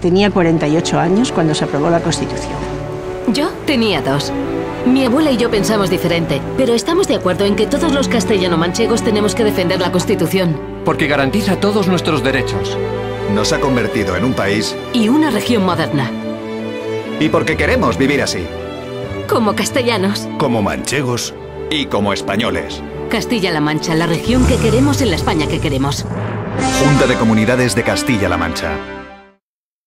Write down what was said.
tenía 48 años cuando se aprobó la Constitución. Yo tenía dos. Mi abuela y yo pensamos diferente, pero estamos de acuerdo en que todos los castellano-manchegos tenemos que defender la Constitución. Porque garantiza todos nuestros derechos. Nos ha convertido en un país... Y una región moderna. Y porque queremos vivir así. Como castellanos. Como manchegos. Y como españoles. Castilla-La Mancha, la región que queremos en la España que queremos. Junta de Comunidades de Castilla-La Mancha.